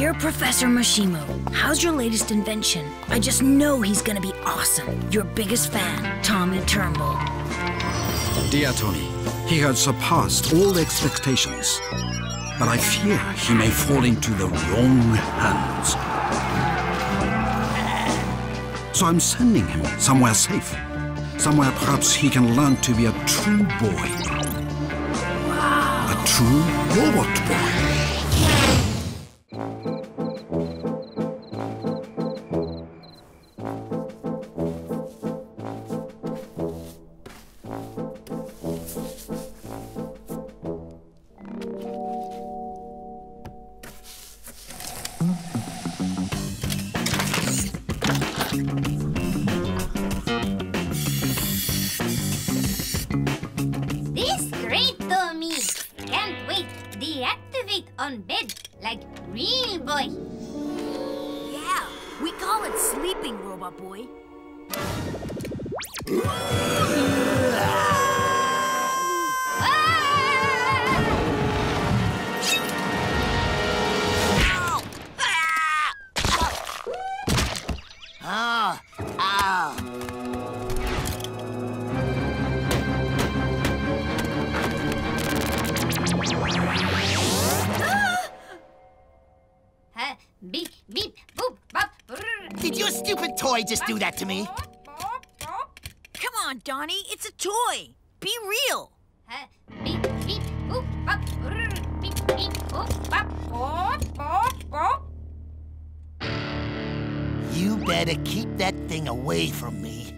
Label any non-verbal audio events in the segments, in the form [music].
Dear Professor Moshimo, how's your latest invention? I just know he's gonna be awesome. Your biggest fan, Tommy Turnbull. Dear Tommy, he has surpassed all expectations. But I fear he may fall into the wrong hands. So I'm sending him somewhere safe. Somewhere perhaps he can learn to be a true boy. Wow. A true robot boy. Boy. Oh, ow. Beep, beep, boop. Did your stupid toy just do that to me? Come on, Donnie, it's a toy. Be real. Huh? Beep, beep, boop, bop, brrr. Beep, beep, boop, bop, boop, boop, boop. You better keep that thing away from me.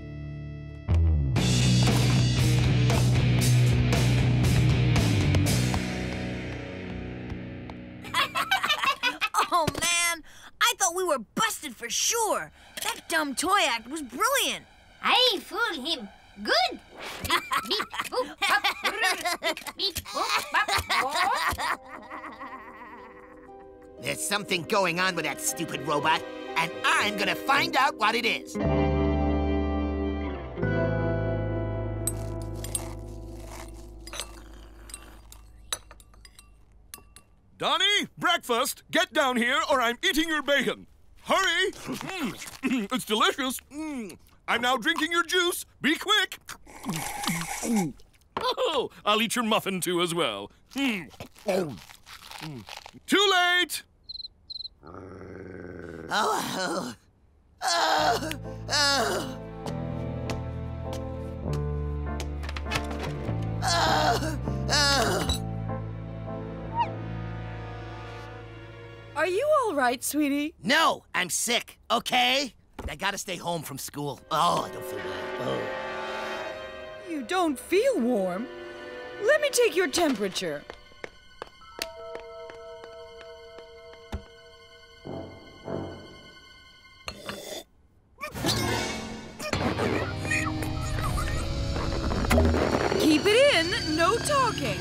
[laughs] Oh, man. I thought we were busted for sure. That dumb toy act was brilliant. I fool him. Good. Beep, beep, boop, bop, brrr. Beep, beep, boop, bop. There's something going on with that stupid robot, and I'm gonna find out what it is. Donnie, breakfast! Get down here or I'm eating your bacon. Hurry! Mm, [clears throat] it's delicious. Mm. I'm now drinking your juice. Be quick. [clears throat] Oh, I'll eat your muffin too as well. Mm. Oh. Mm. Too late! Oh, oh, oh. Oh, oh. Are you all right, sweetie? No, I'm sick, okay? I gotta stay home from school. Oh, I don't feel well. Oh. You don't feel warm. Let me take your temperature. Keep it in, no talking.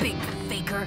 Big faker.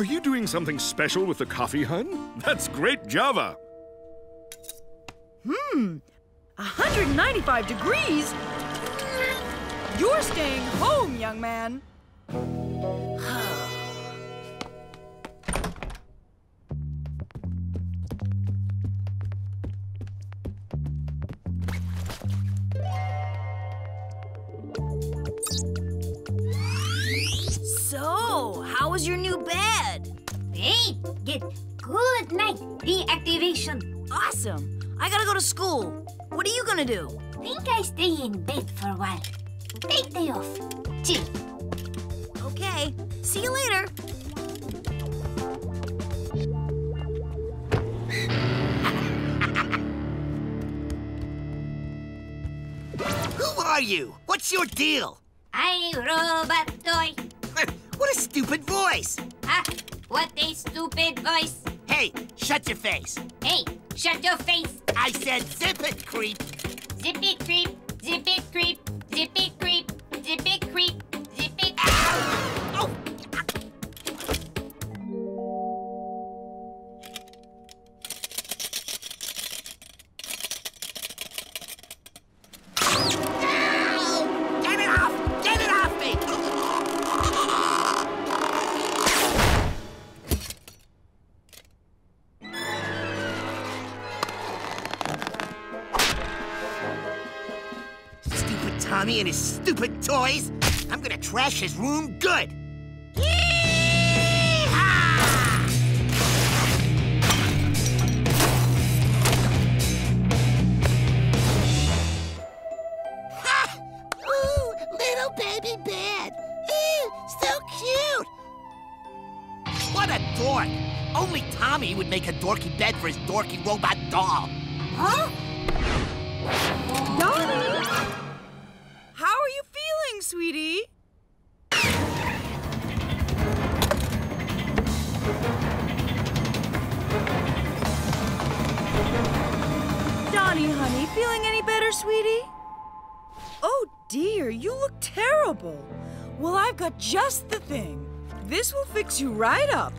Are you doing something special with the coffee, hun? That's great Java. Hmm. 195 degrees? You're staying home, young man. Great. Get good night deactivation. Awesome. I gotta go to school. What are you gonna do? Think I stay in bed for a while. Take day off. Chill. Okay. See you later. Who are you? What's your deal? I robot toy. [laughs] What a stupid voice! Ah, what a stupid voice. Hey, shut your face. Hey, Shut your face. I said zip it, creep. Zip it, creep. Zip it, creep. Zip it, creep. Zip it, creep. Zip it. Ow! Tommy and his stupid toys. I'm gonna trash his room good. Yee-haw! Ha! [laughs] Ooh, little baby bed. Ooh, so cute. What a dork. Only Tommy would make a dorky bed for his dorky robot doll. Huh? Sweetie? Donnie, honey, feeling any better, sweetie? Oh dear, you look terrible. Well, I've got just the thing. This will fix you right up.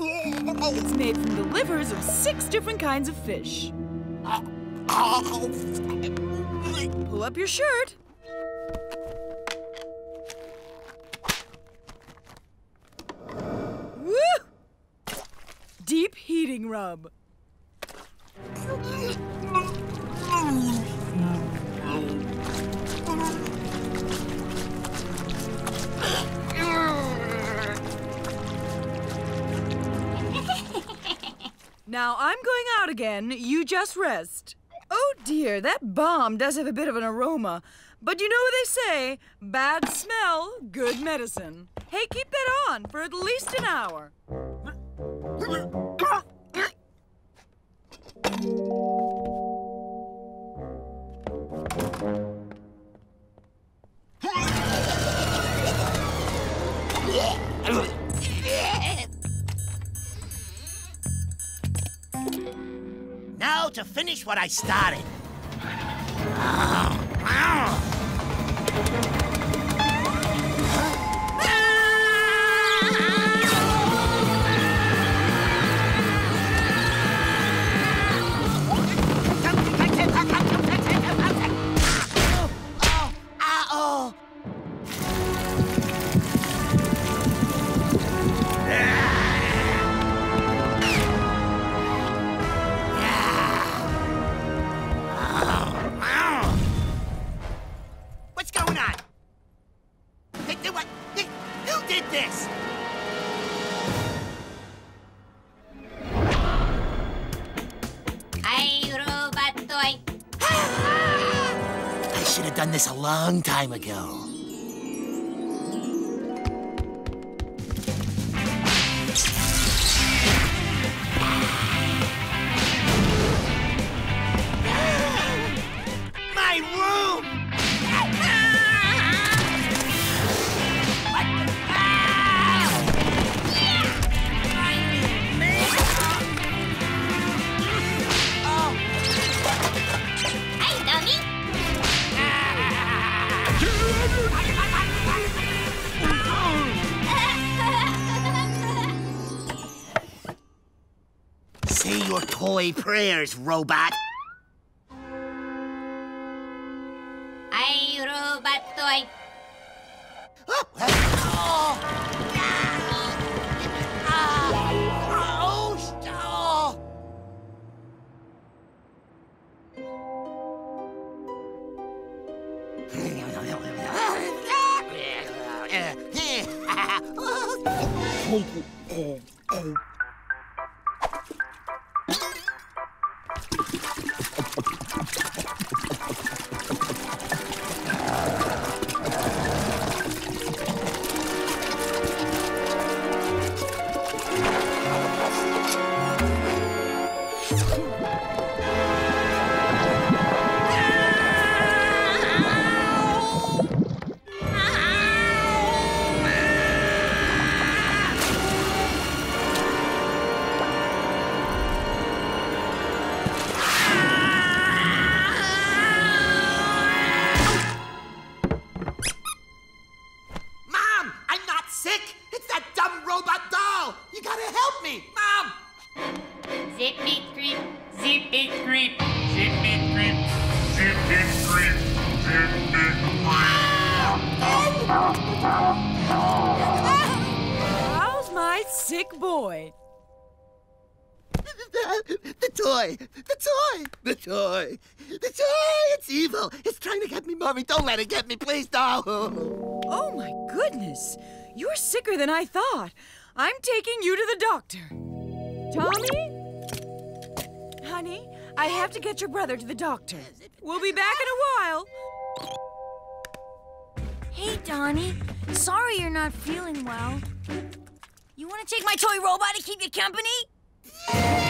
It's made from the livers of six different kinds of fish. Pull up your shirt. Woo! Deep heating rub. Now I'm going out again. You just rest. Oh dear, that balm does have a bit of an aroma. But you know what they say bad smell, good medicine. Hey, keep that on for at least an hour. [laughs] Ah! To finish what I started. Going on? Hey, hey, what? Hey, who did this? I robot toy. I should have done this a long time ago. Toy prayers, robot. How's my sick boy? the toy! The toy! The toy! The toy! It's evil! It's trying to get me, Mommy! Don't let it get me, please, no! Oh, my goodness! You're sicker than I thought. I'm taking you to the doctor. Tommy? Honey, I have to get your brother to the doctor. We'll be back in a while. Hey, Donnie. Sorry you're not feeling well. You want to take my toy robot to keep you company?